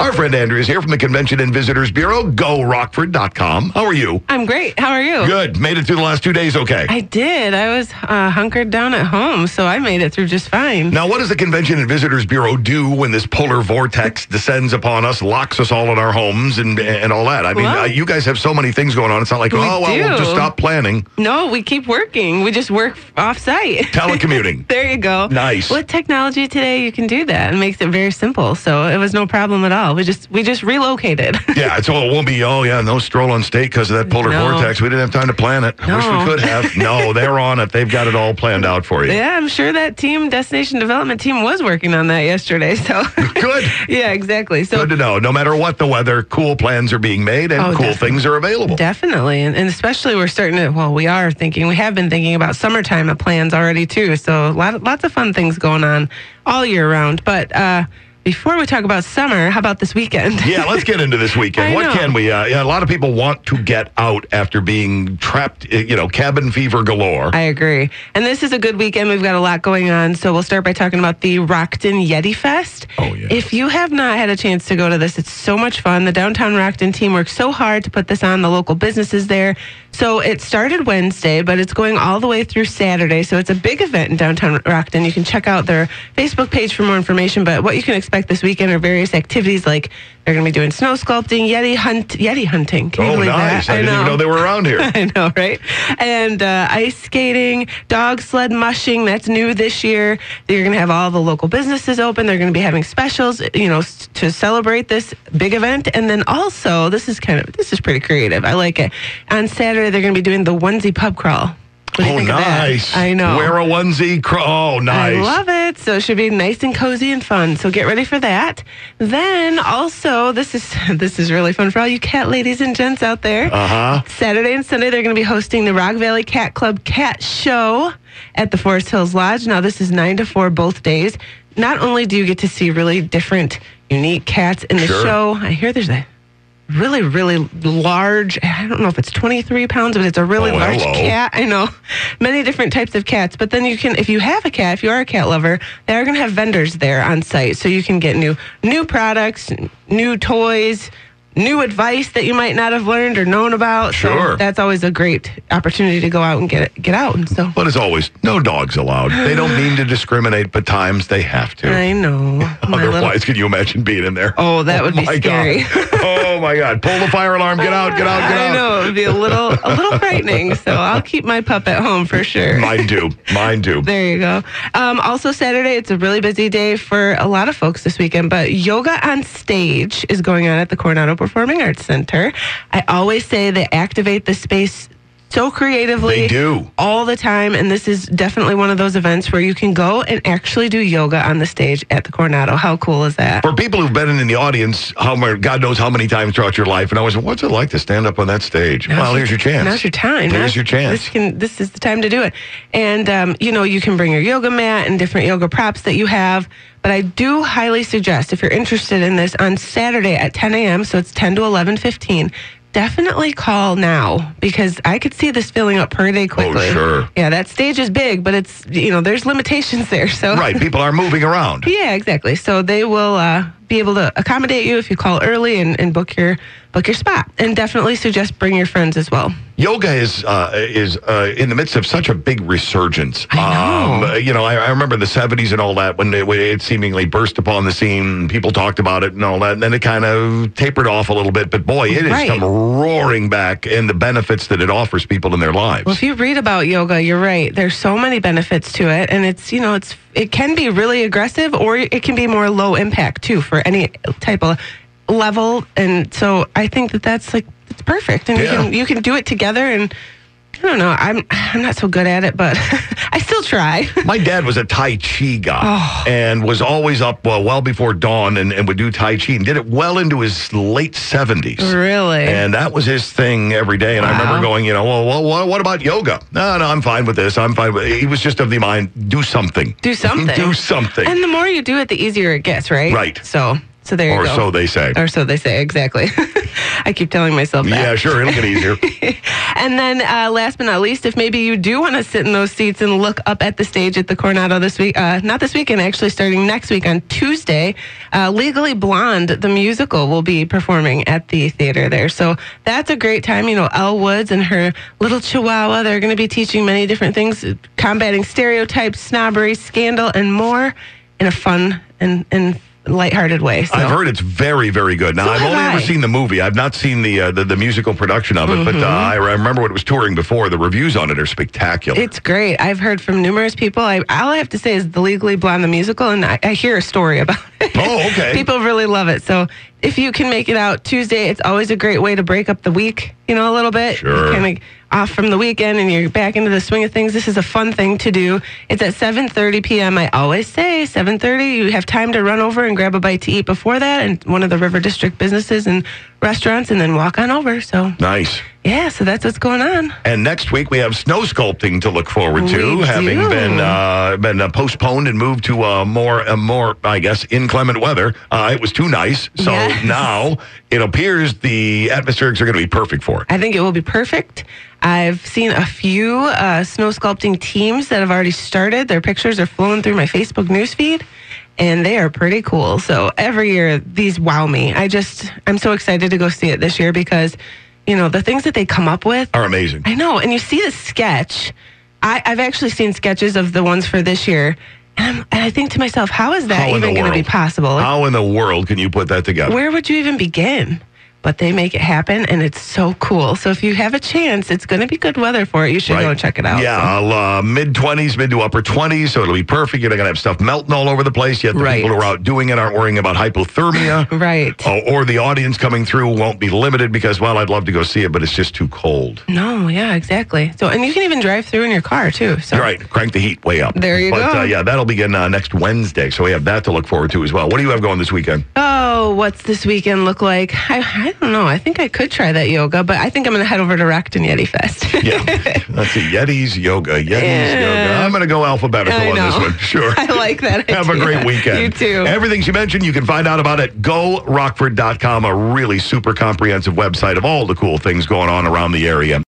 Our friend Andrea is here from the Convention and Visitors Bureau, GoRockford.com. How are you? I'm great. How are you? Good. Made it through the last two days okay. I did. I was uh, hunkered down at home, so I made it through just fine. Now, what does the Convention and Visitors Bureau do when this polar vortex descends upon us, locks us all in our homes, and and all that? I mean, Well- uh, you guys have so many things going on. It's not like, We oh, well, we'll just stop planning. No, we keep working. We just work off site. Telecommuting. there you go. Nice. With technology today, you can do that. It makes it very simple. So it was no problem at all. We just we just relocated. yeah, it's all, it won't be, oh, yeah, no stroll on state because of that polar No. vortex. We didn't have time to plan it. I Wish we could have. No, they're on it. They've got it all planned out for you. yeah, I'm sure that team, destination development team, was working on that yesterday. So Good. yeah, exactly. So Good to know. No matter what the weather, cool plans are being made and Oh, cool definitely. things are available. Definitely. And, and especially we're starting to, well, we are thinking, we have been thinking about summertime plans already too. So lot, lots of fun things going on all year round. But uh, before we talk about summer, how about this weekend? Yeah, let's get into this weekend. What know. can we? Uh, yeah, a lot of people want to get out after being trapped, uh, you know, cabin fever galore. I agree. And this is a good weekend. We've got a lot going on. So we'll start by talking about the Rockton Yeti Fest. Oh, yeah. If you have not had a chance to go to this, it's so much fun. The downtown Rockton team worked so hard to put this on, the local businesses there. So it started Wednesday, but it's going all the way through Saturday. So it's a big event in downtown Rockton. You can check out their Facebook page for more information. But what you can expect this weekend are various activities like they're going to be doing snow sculpting, Yeti hunt, Yeti hunting. Can you oh, believe nice. that? I, didn't even know they were around here. I know, right? And uh, ice skating, dog sled mushing, that's new this year. You're going to have all the local businesses open. They're going to be having specials, you know, to celebrate this big event. And then also, this is kind of, this is pretty creative. I like it. On Saturday, they're going to be doing the onesie pub crawl. What do you oh, think of that? nice. I know. Wear a onesie. Cr- oh, nice. I love it. So it should be nice and cozy and fun. So get ready for that. Then also, this is this is really fun for all you cat ladies and gents out there. Uh huh. Saturday and Sunday, they're going to be hosting the Rock Valley Cat Club Cat Show at the Forest Hills Lodge. Now, this is 9 to 4 both days. Not only do you get to see really different, unique cats in the Sure. show, I hear there's a really, really large, I don't know if it's 23 pounds, but it's a really Oh, large hello. cat. I know many different types of cats. But then you can, if you have a cat, if you are a cat lover, they are going to have vendors there on site. So you can get new, new products, new toys, new advice that you might not have learned or known about. Sure. So that's always a great opportunity to go out and get it, get out. And so But as always, no dogs allowed. They don't mean to discriminate, but times they have to. I know. My little- Otherwise, can you imagine being in there? Oh, that would be scary. Oh my God! Pull the fire alarm! Get out! Get out! Get out! I know it would be a little a little frightening. So I'll keep my pup at home for sure. Mine do. Mine do. There you go. Um, also, Saturday, it's a really busy day for a lot of folks this weekend, but Yoga on Stage is going on at the Coronado Performing Arts Center. I always say they activate the space so creatively. They do. All the time. And this is definitely one of those events where you can go and actually do yoga on the stage at the Coronado. How cool is that? For people who've been in the audience, how God knows how many times throughout your life, and I always, what's it like to stand up on that stage? well, here's your chance. Now's your time. Here's Now's- your chance. This can. This is the time to do it. And um, you know, you can bring your yoga mat and different yoga props that you have. But I do highly suggest if you're interested in this on Saturday at 10 a.m. So it's 10 to 11:15. Definitely call now because I could see this filling up pretty quickly. Oh, sure. Yeah, that stage is big, but it's you know there's limitations there. So right. People are moving around. yeah, exactly. So they will uh, be able to accommodate you if you call early and, and book your book your spot. And definitely suggest bring your friends as well. Yoga is uh, is uh, in the midst of such a big resurgence. I know. Um, you know, I, I remember the '70s and all that when it, when it seemingly burst upon the scene. People talked about it and all that, and then it kind of tapered off a little bit. But boy, it has Right. come roaring back, and the benefits that it offers people in their lives. Well, if you read about yoga, you're right. There's so many benefits to it, and it's you know it's it can be really aggressive or it can be more low impact too for any type of level. And so I think that that's like it's perfect, and Yeah. you can you can do it together. And I don't know, I'm I'm not so good at it, but I still try. My dad was a Tai Chi guy Oh. and was always up well, well before dawn and, and would do Tai Chi and did it well into his late 70s. really. And that was his thing every day. And I remember going, you know, well, well what, what about yoga? No, no, I'm fine with this. I'm fine with He was just of the mind, do something. do something. do something. And the more you do it, the easier it gets, right? Right. So So there you or go. so they say. Or so they say, exactly. I keep telling myself that. Yeah, sure, it'll get easier. And then, uh, last but not least, if maybe you do want to sit in those seats and look up at the stage at the Coronado this week, uh, not this weekend, actually, starting next week on Tuesday, uh, Legally Blonde, the musical, will be performing at the theater there. So that's a great time. You know, Elle Woods and her little chihuahua, they're going to be teaching many different things, combating stereotypes, snobbery, scandal, and more in a fun and, and lighthearted way. So. I've heard it's very, very good. Now, So I've only ever seen the movie. I've not seen the uh, the, the musical production of it, but uh, I remember what it was touring before. The reviews on it are spectacular. It's great. I've heard from numerous people. I, all I have to say is the Legally Blonde the musical, and I, I hear a story about it. Oh, okay. people really love it. So if you can make it out Tuesday, it's always a great way to break up the week, you know, a little bit. Sure. Kind of off from the weekend, and you're back into the swing of things. This is a fun thing to do. It's at 7:30 p.m. I always say 7:30. You have time to run over and grab a bite to eat before that, and one of the River District businesses and restaurants, and then walk on over. So nice. Yeah, so that's what's going on. And next week we have snow sculpting to look forward to, We having do. been uh, been uh, postponed and moved to uh, more uh, more I guess inclement weather. Uh, it was too nice, so Yes. now it appears the atmospherics are going to be perfect for it. I think it will be perfect. I've seen a few uh, snow sculpting teams that have already started. Their pictures are flowing through my Facebook newsfeed, and they are pretty cool. So every year, these wow me. I just, I'm so excited to go see it this year because, you know, the things that they come up with. Are amazing. I know, and you see the sketch. I, I've actually seen sketches of the ones for this year, and, and I think to myself, how is that How even going to be possible? How in the world can you put that together? where would you even begin? But they make it happen, and it's so cool. So if you have a chance, it's going to be good weather for it. You should go check it out. Yeah, I'll, uh, mid twenties, mid to upper twenties, so it'll be perfect. You're not gonna have stuff melting all over the place. Yet the Right. people who are out doing it aren't worrying about hypothermia. Right. Oh, or the audience coming through won't be limited because, well, I'd love to go see it, but it's just too cold. No, yeah, exactly. So, and you can even drive through in your car too. So, You're right. Crank the heat way up. There you but, go. Uh, yeah, that'll begin uh, next Wednesday, so we have that to look forward to as well. What do you have going this weekend? oh, what's this weekend look like? I, I don't know. I think I could try that yoga, but I think I'm going to head over to Rockton Yeti Fest. Yeah, let's see. Yetis yoga. Yetis Yeah. yoga. I'm going to go alphabetical on this one. Sure. I like that. Have a great weekend. You too. Everything she mentioned, you can find out about it at gorockford.com, a really super comprehensive website of all the cool things going on around the area.